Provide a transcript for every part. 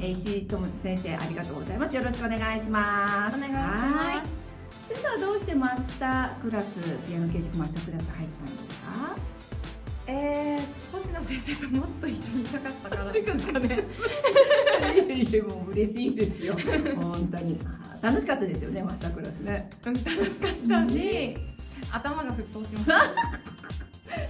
えー、石井智先生ありがとうございます。よろしくお願いします。お願いします。先生はどうしてマスタークラスピアノ形式マスタークラス入ったんですか？えー、星野先生ともっと一緒にいたかったからですかね。いやいやもう嬉しいですよ。本当に。楽しかったですよねマスタークラスね。楽しかったし、頭が沸騰しました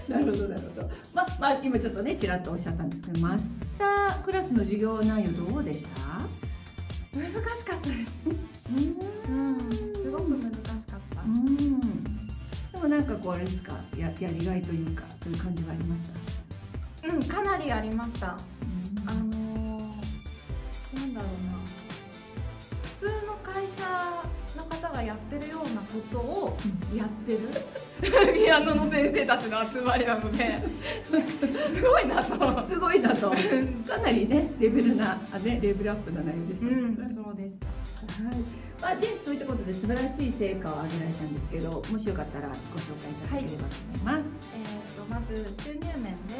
なるほどなるほど。ままあ今ちょっとねちらっとおっしゃったんですけどマスタークラスの授業内容どうでした？難しかったです。うん。すごく難しかった。うん。でもなんかこうあれですか？ややりがいというかそういう感じはありました？うんかなりありました。ああのー、なんだろうな。普通の会社の方がやってるようなことをやってる ピアノの先生たちの集まりなのですごいなと。すごいなと。かなりねレベルなあねレベルアップな内容でした。ね、うんそうでしたはい、まあ、でそういったことで素晴らしい成果を上げられたんですけどもしよかったらご紹介いただければと思います、えー、とまず収入面で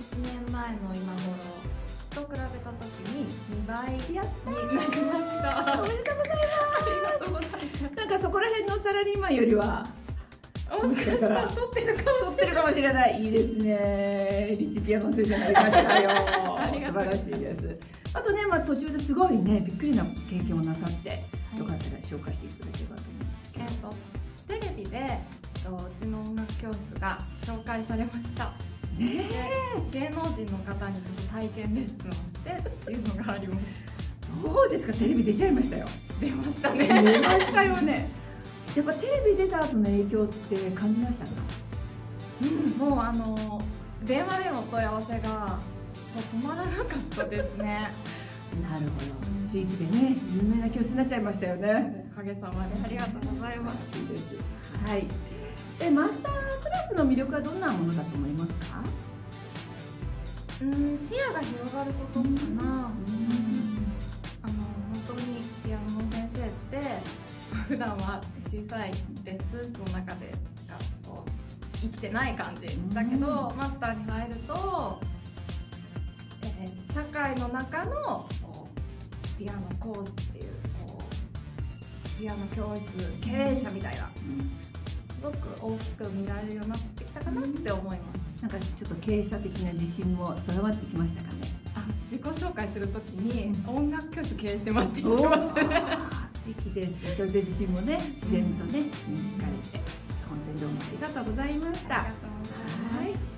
1年前の今頃と比べた時に2倍。になりましたおめでとうございます。なんかそこら辺のサラリーマンよりはもしかしたら撮ってるかも取ってるかもしれない。いいですね。リッチピアノ先生になりましたよ。素晴らしいです。あとね、まあ、途中ですごいねびっくりな経験をなさって、よかったら紹介していただければと思うんですけど。えー、とテレビでえーとうちの音楽教室が紹介されました。ねで芸能人の方に体験レッスンをしてっていうのがあります。どうですか。テレビ出ちゃいましたよ。出ました出ねましたよねやっぱテレビ出た後の影響って感じましたか？うんもうあの電話での問い合わせが止まらなかったですね。なるほど。地域でね有名な教室になっちゃいましたよね。おかげさまでありがとうございます。はい。でマスタークラスの魅力はどんなものだと思いますか？うん視野が広がることかな、あの本当にピアノの先生って 普段は小さいレッスン室の中でしかこう生きてない感じ。だけど、マスターに入ると、えー社会の中のピアノ講師っていうこうピアノ教室経営者みたいなすごく大きく見られるようになってきたかなって思います。なんかちょっと経営者的な自信も備わってきましたかね。あ自己紹介するときに音楽教室経営してますって言ってますね。素敵です。それで自信もね自然とね身につかれて本当にどうもありがとうございました。ありがとうござい